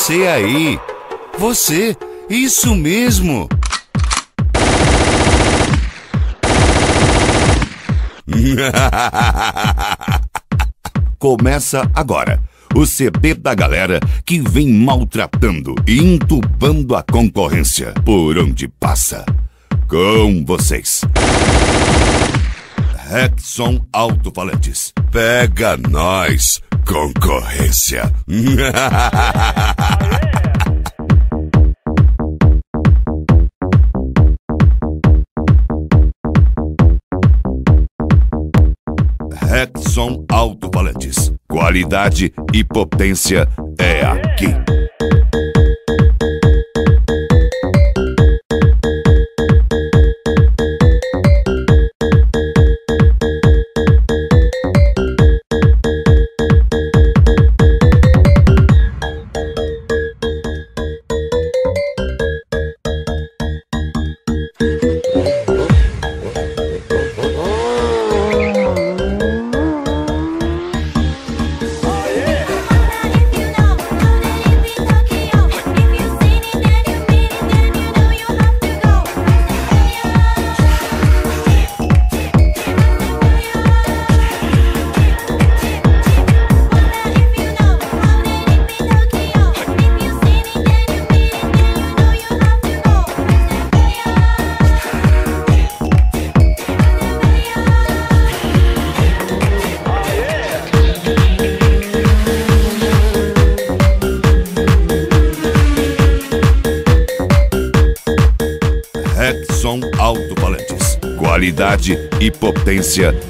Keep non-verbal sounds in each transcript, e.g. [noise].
Você aí. Você. Isso mesmo. [laughs] Começa agora o CB da galera que vem maltratando e entubando a concorrência por onde passa. Com vocês. Rexon Alto-Falantes. Pega nós, concorrência. [laughs] Rexon Alto-Falantes. Qualidade e potência é aqui. E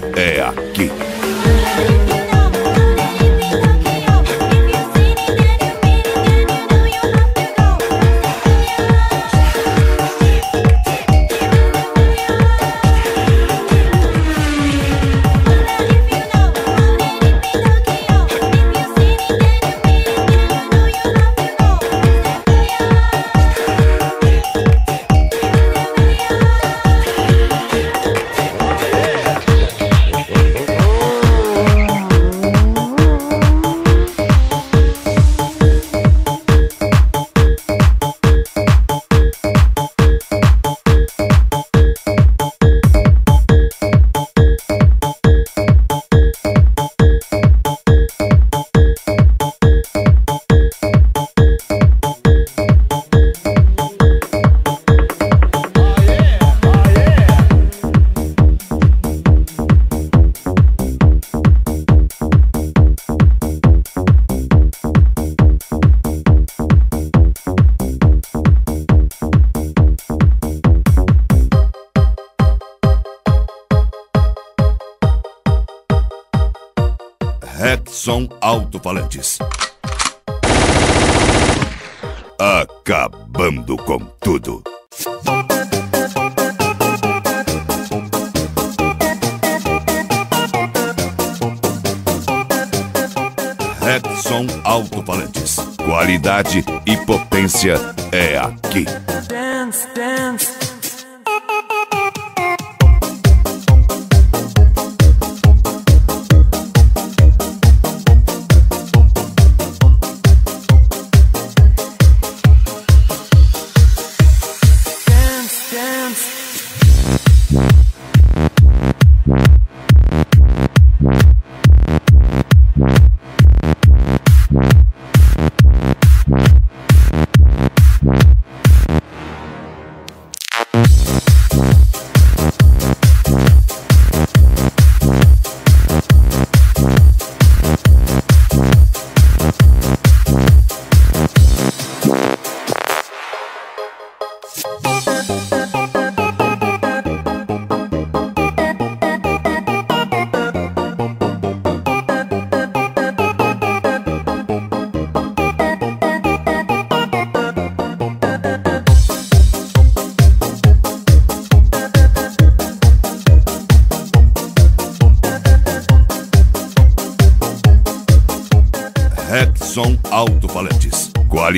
com tudo. Rexon Alto-Falantes. Qualidade e potência é aqui. Dance. Dance,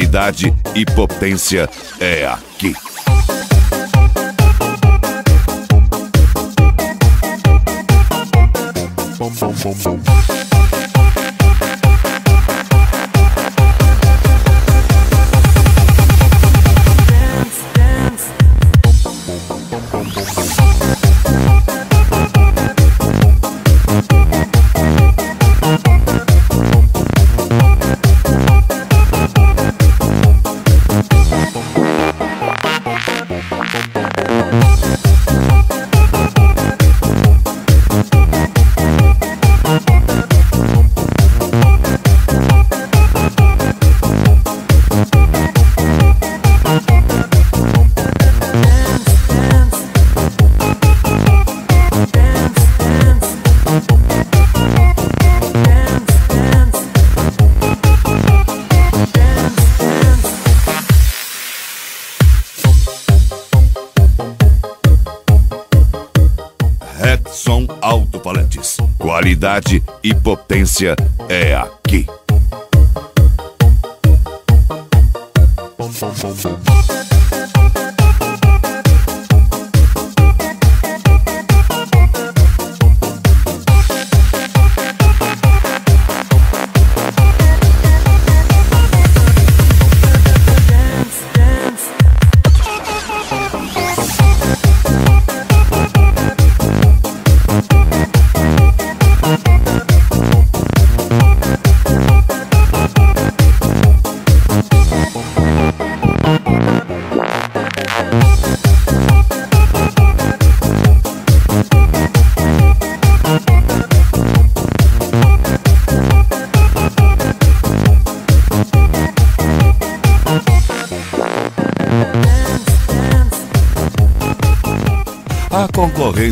Qualidade e potência é aqui.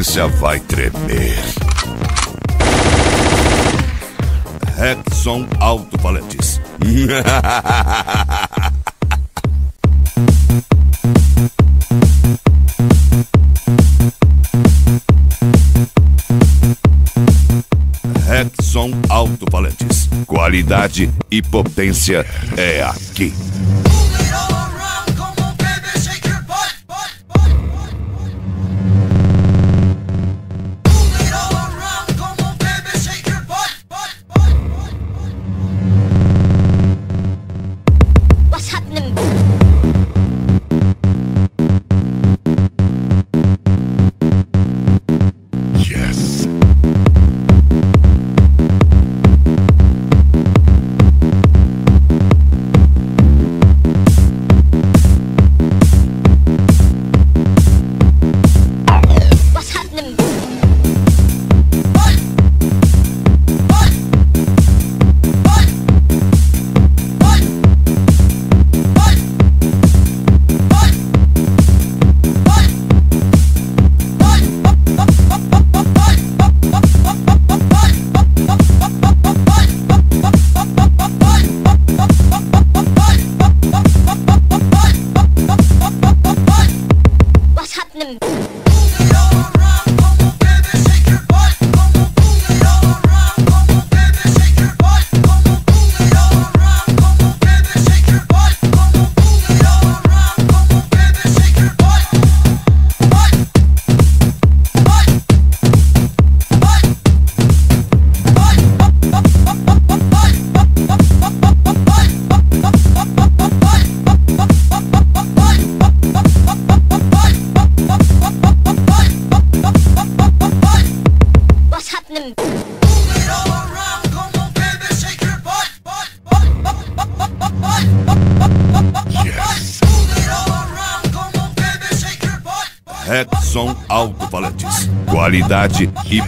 audiência vai tremer. Rexon Alto-Paletes. Rexon [laughs] Alto-Paletes. Qualidade e potência é aqui.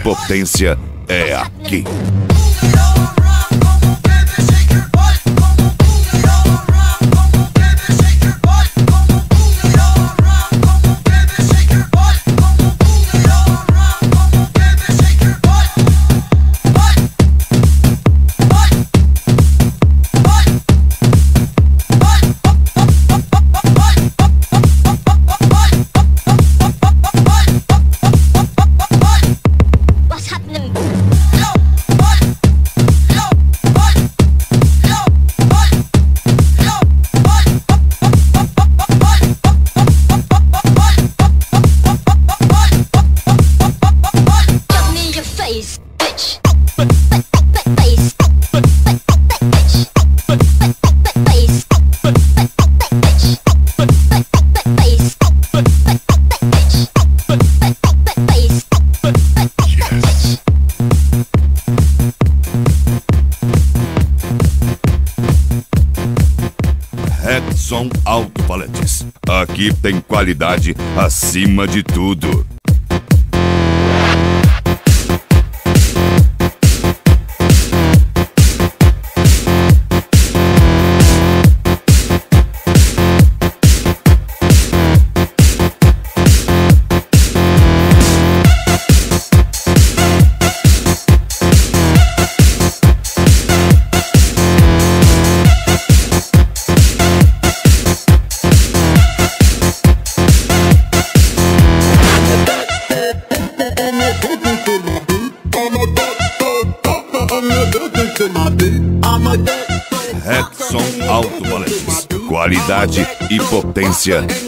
potência é aqui. Yeah.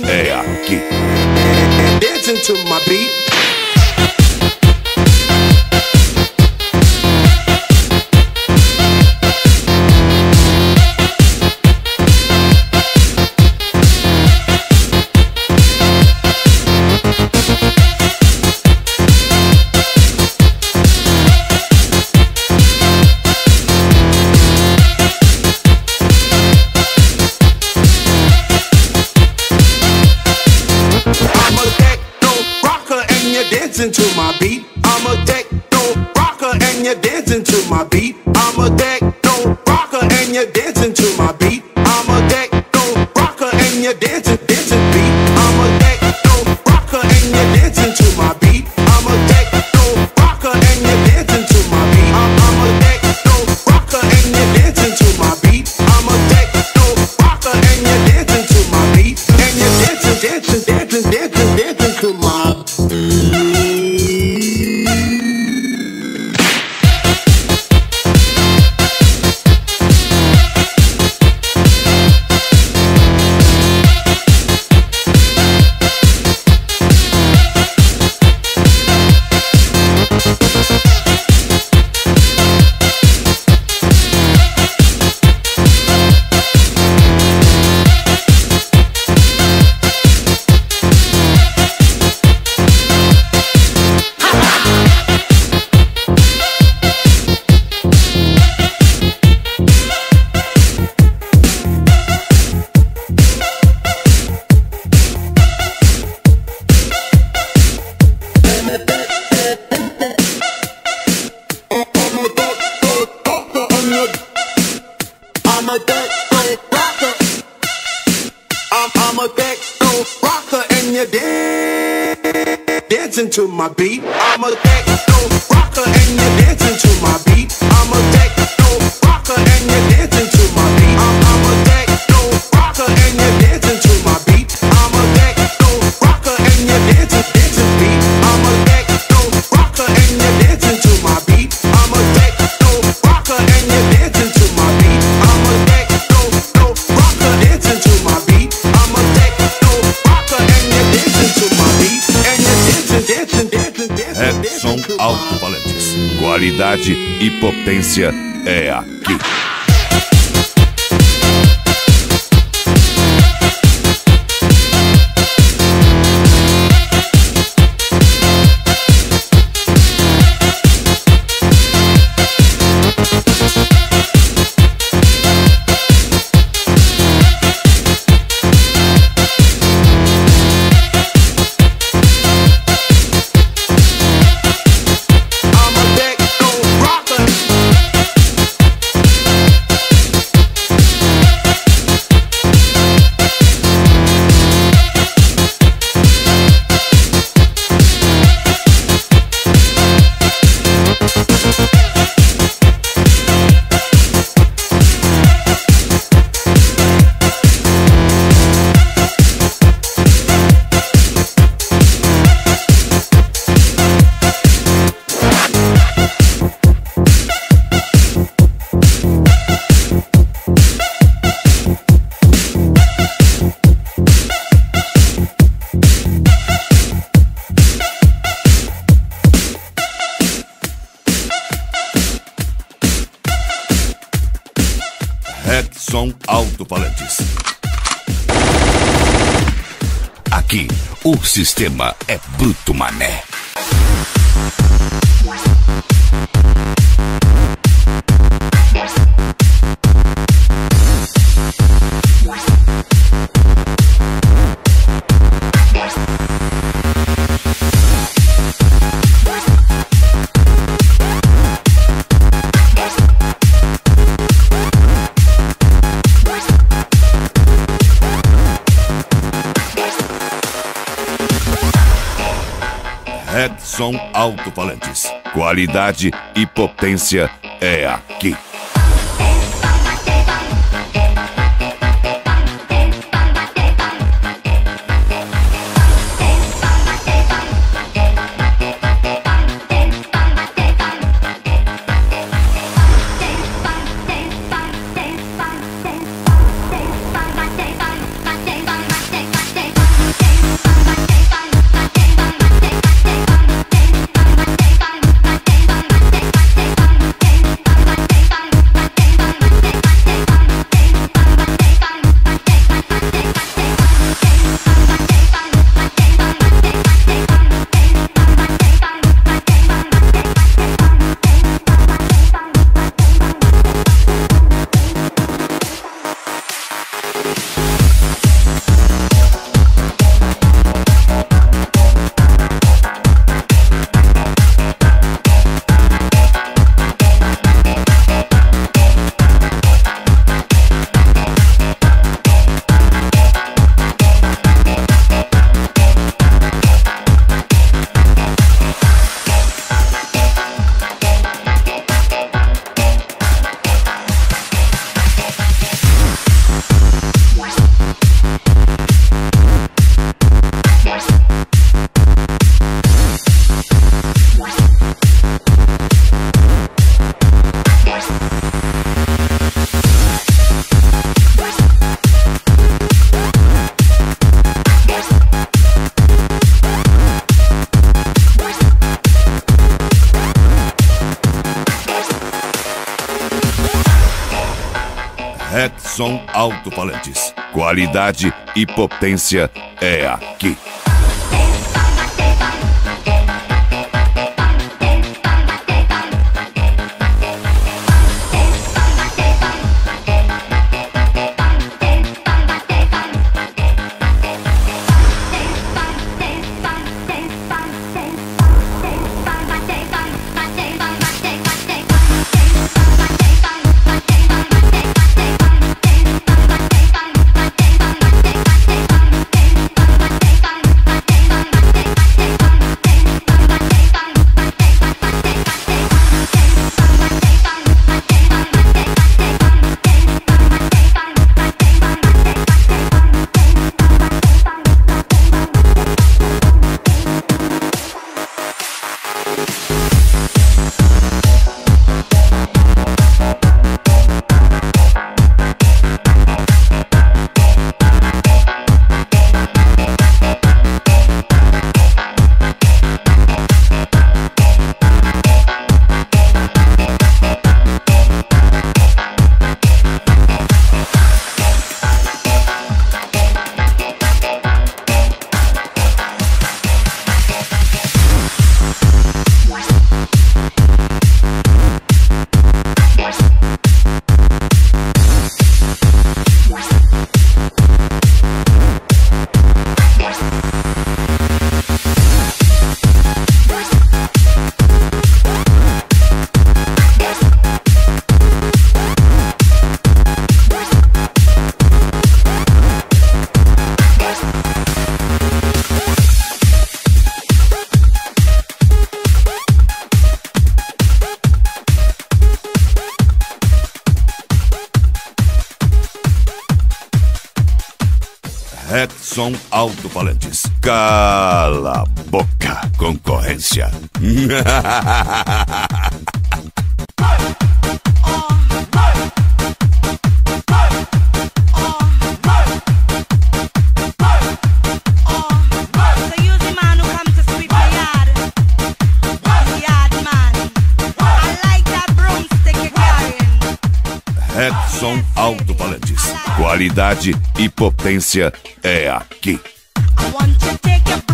qualidade e potência é aqui. Sistema alto-falantes. Qualidade e potência é aqui. Som Alto-Falantes. Qualidade e potência é aqui. Cala a boca, concorrência. Edson Alto Falantes. Qualidade e potência é aqui. I want to take your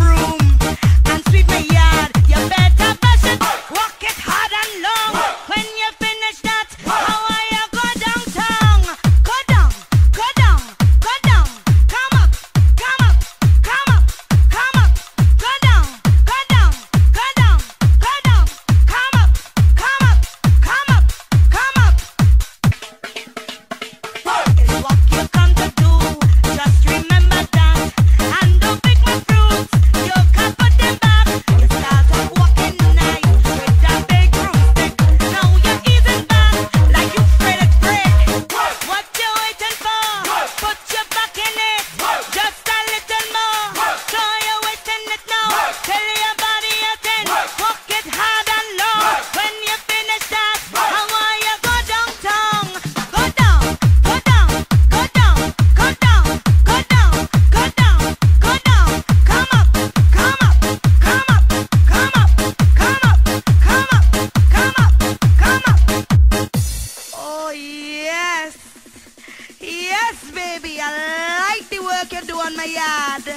desmaiada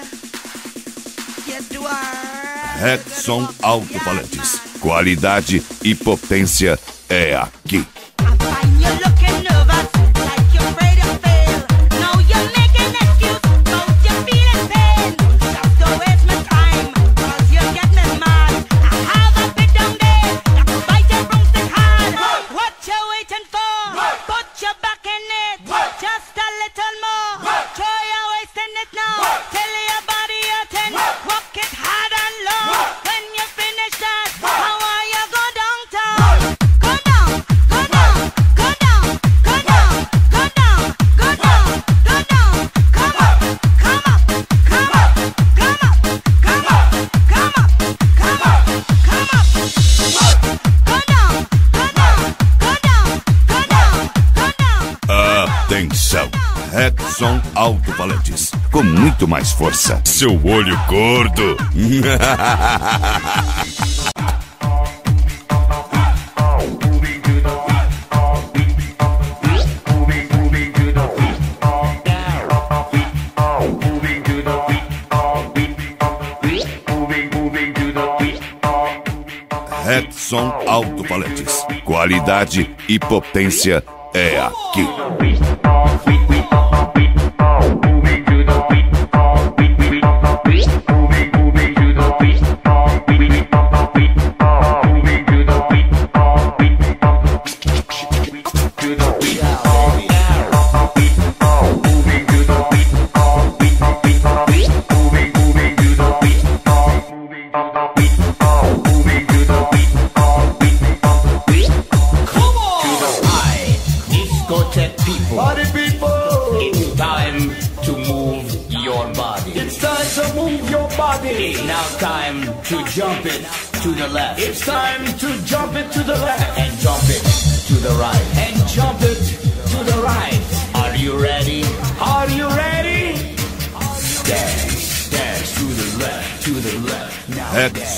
que é Alto Qualidade e potência é aqui. muito mais força. Seu olho gordo. Redson alto paletes Qualidade e potência é aqui.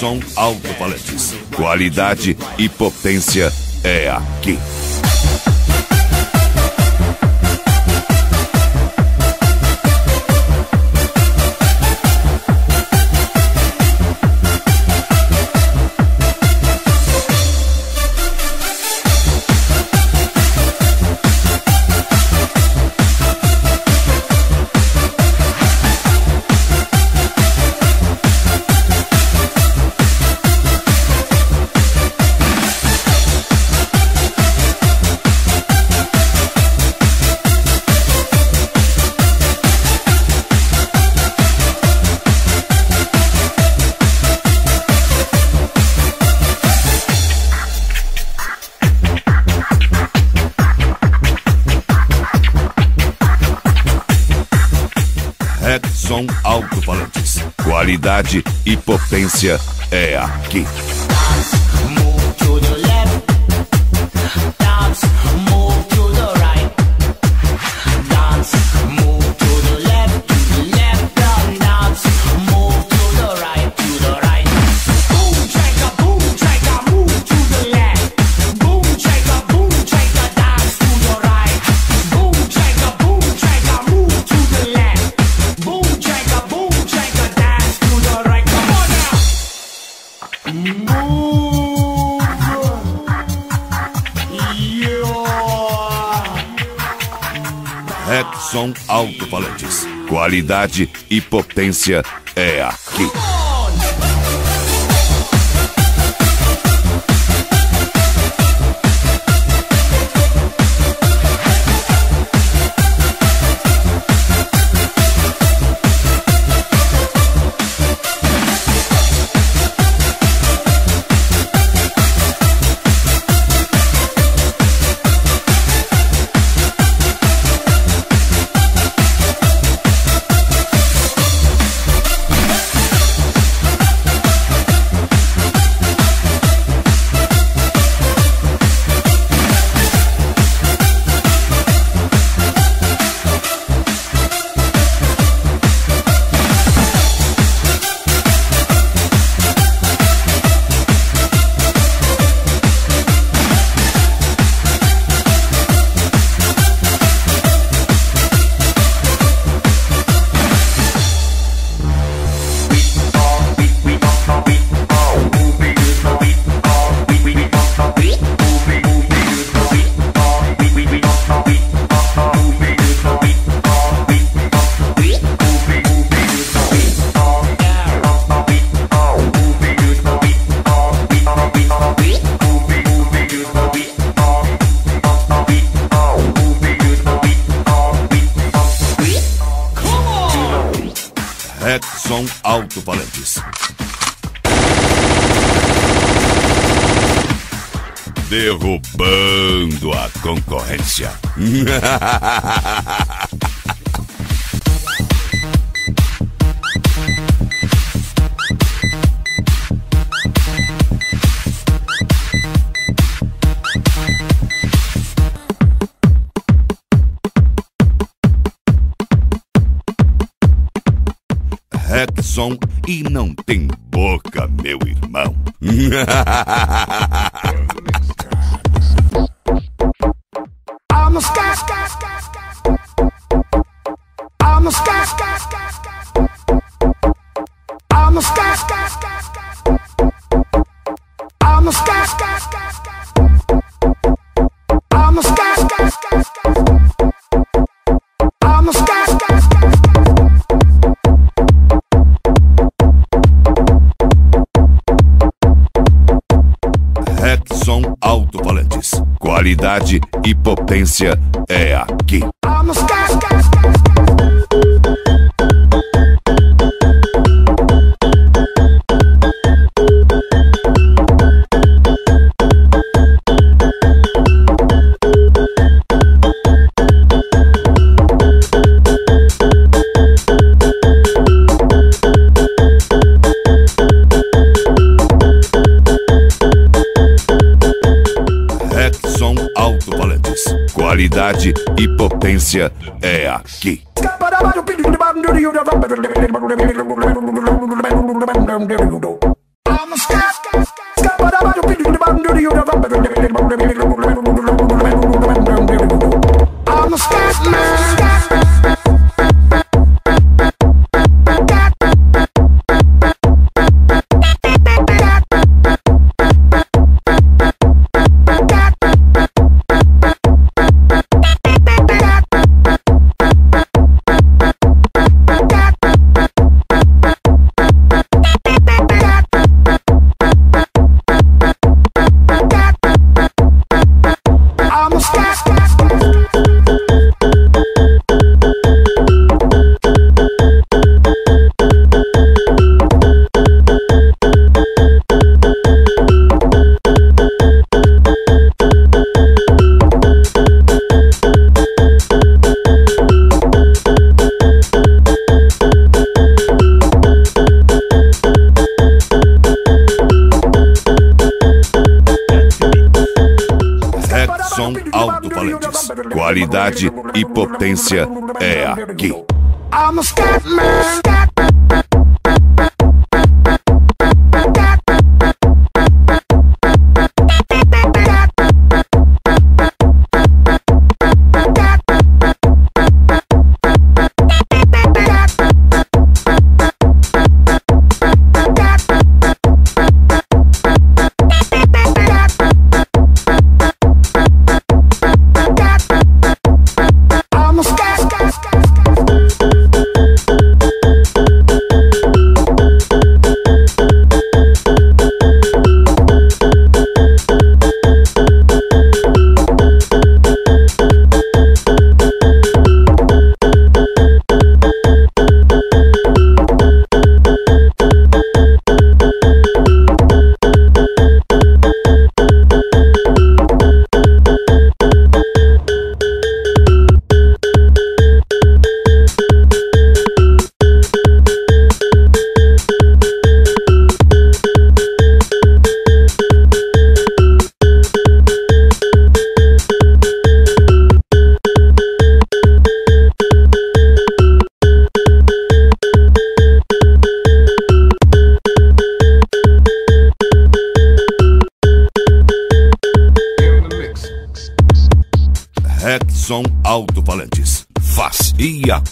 som Alto paletes. Qualidade e potência é aqui. e potência é aqui. Qualidade e potência é aqui. Autovalentes, alto-falantes. Derrubando a concorrência. [laughs] som e não tem boca, meu irmão. [laughs] Vamos, casca, casca. qualidade e potência é aqui. Lee. qualidade e potência é aqui. I'm a scat man, scat man.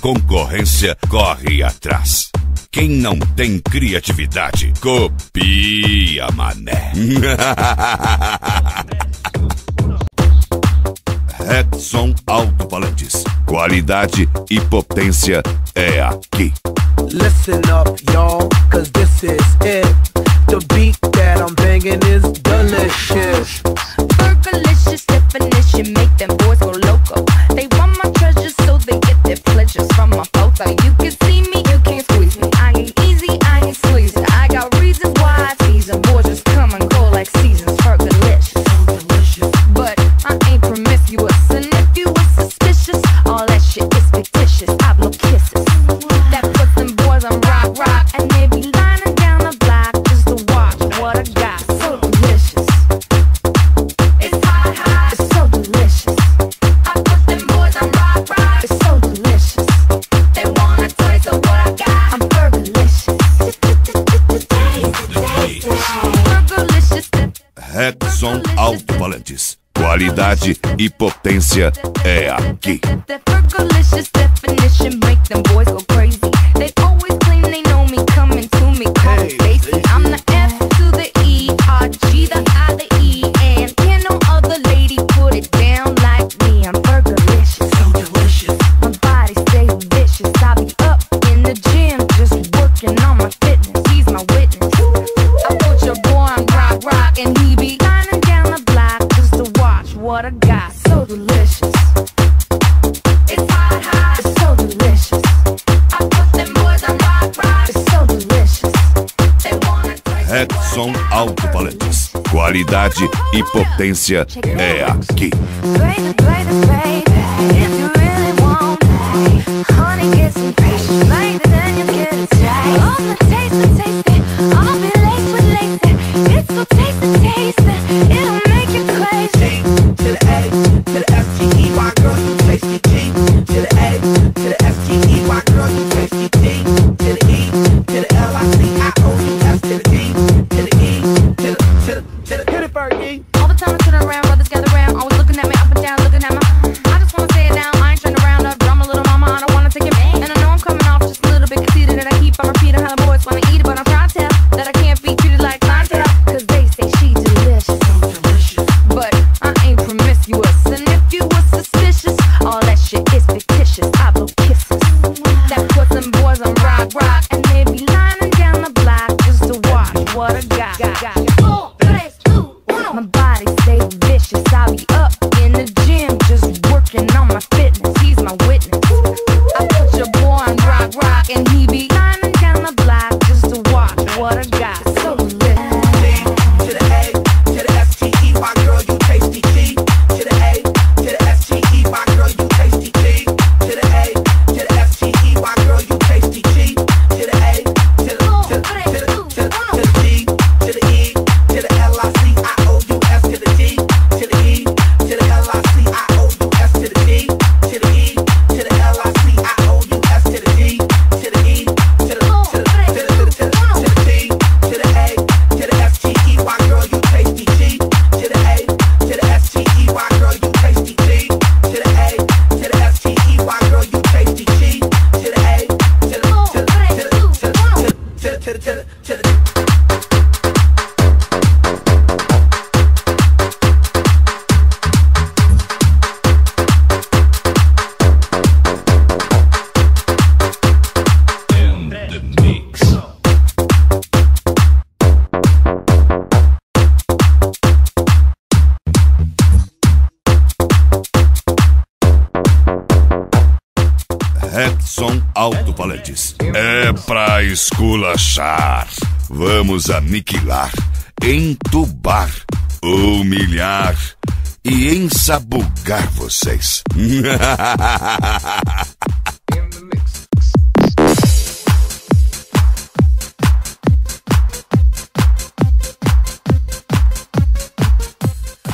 concorrência corre atrás. Quem não tem criatividade, copia, mané. [laughs] Redson Alto-Falantes. Qualidade e potência é aqui. Listen up, y'all, cause this is it. The beat that I'm banging is delicious. Burgerlicious definition, make them boys go loco. They want pictures from my photo. You can see qualidade e potência é aqui. som Alto Paletas. Qualidade e potência é aqui. vamos aniquilar, entubar, humilhar e ensabugar vocês. [laughs]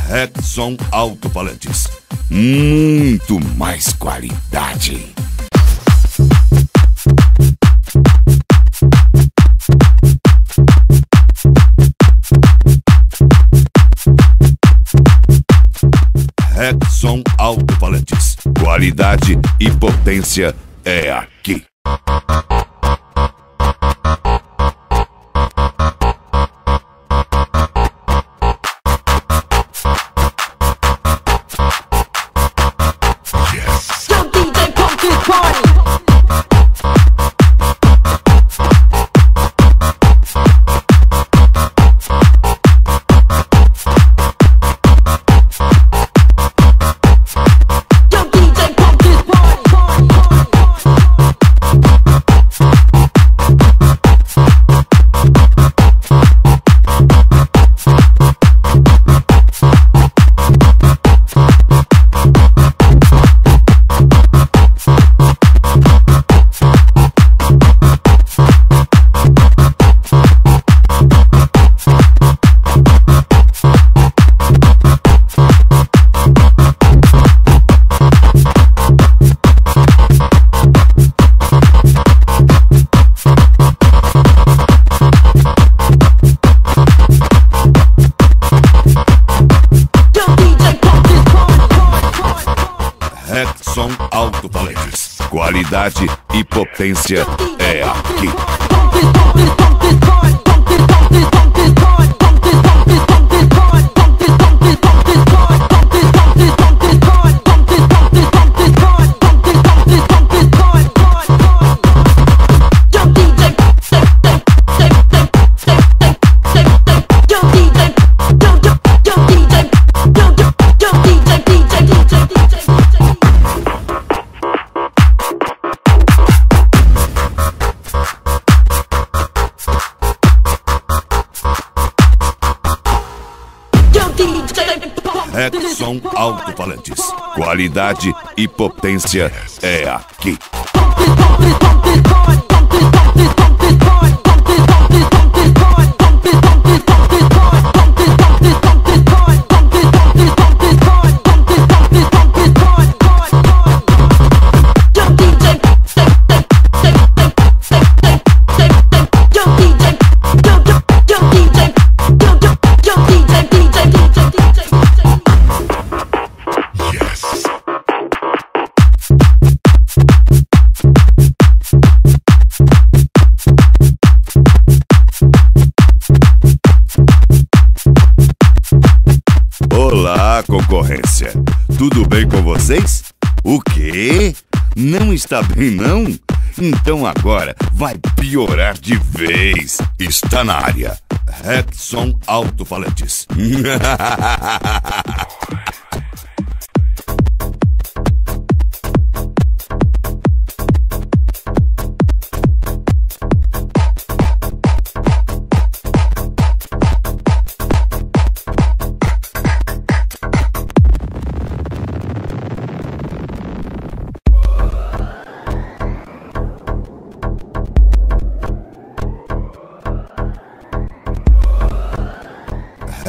Redson Altofalantes. Muito mais qualidade. Alemão Alto Falantes. Qualidade e potência é aqui. som alto valentes. Qualidade e potência é aqui. Rexon [laughs] Alto-Falantes. Qualidade e potência é aqui. Concorrência. Tudo bem com vocês? O quê? Não está bem, não? Então agora vai piorar de vez. Está na área. Rexon Alto-Falantes. [laughs]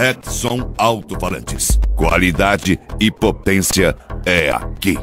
Rexon Alto-Falantes. Qualidade e potência é aqui.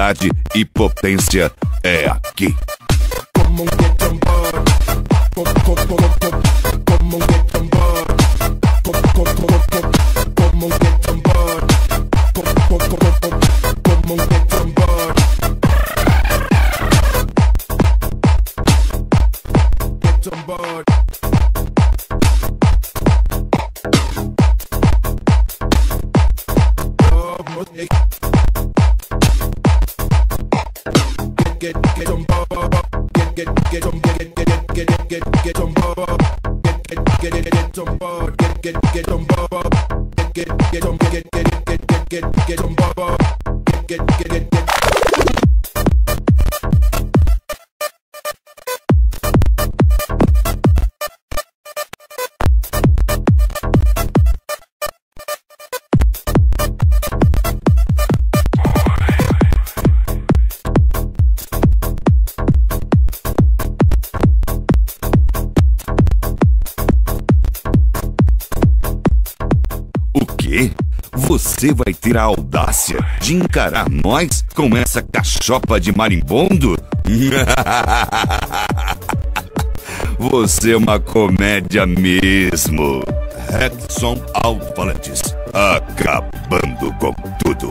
Qualidade e potência é aqui. Get get on Você vai ter a audácia de encarar nós com essa cachopa de marimbondo? [laughs] Você é uma comédia mesmo. Rexon Alto-Falantes. Acabando com tudo.